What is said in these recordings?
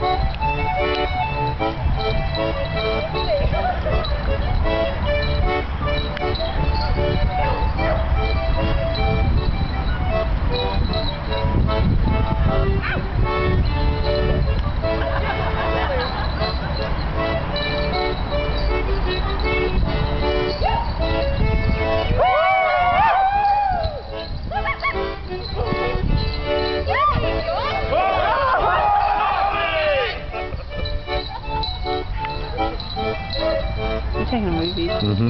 You taking movies? Mm-hmm.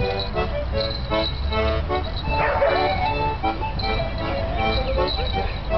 Eh,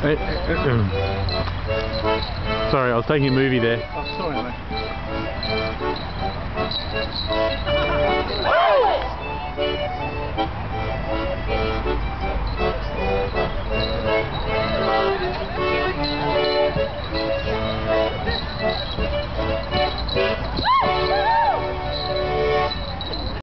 Uh, uh, uh, sorry, I was taking a movie there. Oh, sorry, mate.